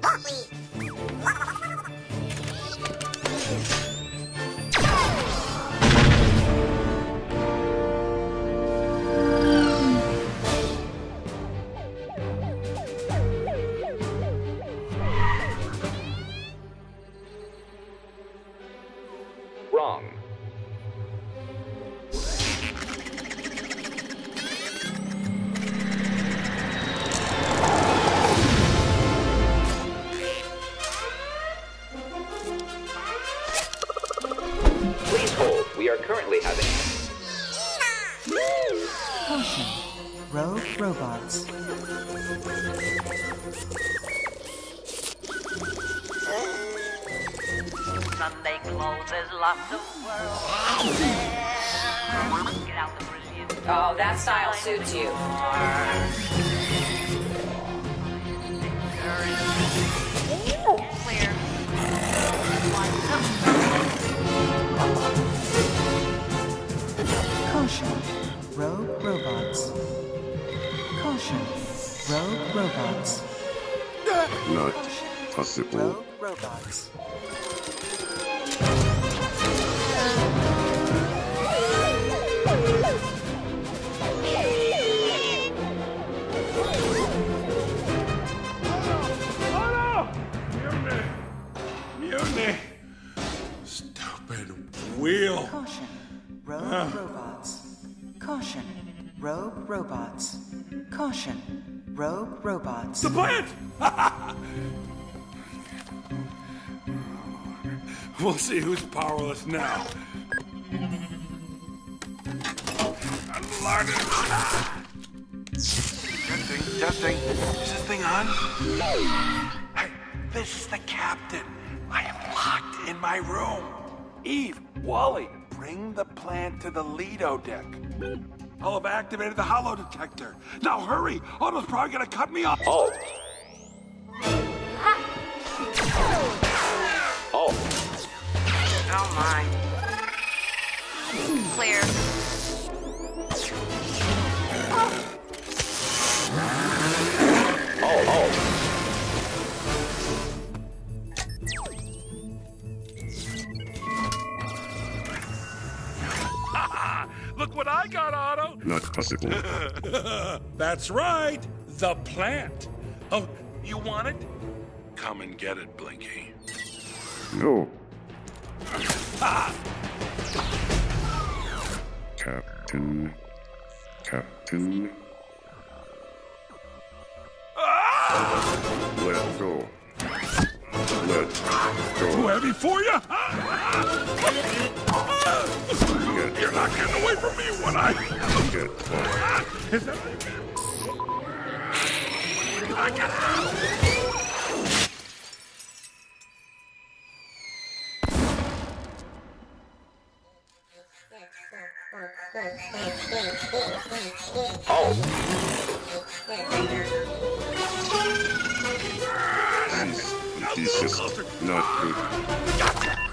Puppy. Wrong. Are currently having. Caution. Rogue robots. Sunday clothes, there's lots of world there. Get out the brilliant. Oh, that style suits you. Clear. Caution. Rogue robots. Caution. Rogue robots. Not possible. Rogue robots. Oh no! Mutiny! Mutiny! Stupid wheel! Caution. Rogue robots. Caution. Rogue robots. Caution. Rogue robots. The plant! we'll see who's powerless now. Lord. Testing, testing. Is this thing on? Hey, this is the captain. I am locked in my room. Eve, WALL-E, bring the plant to the Lido deck. I'll have activated the holo-detector. Now hurry! Auto's probably gonna cut me off. Oh. Oh. Oh my. Clear. I got, Auto! Not possible. That's right, the plant. Oh, you want it? Come and get it, Blinky. No. Captain. Captain. Ah! Let go. Let Too heavy for you? Get, You're not getting away from me when I. get off. Is that what you meant? I got out. Oh. This is not good.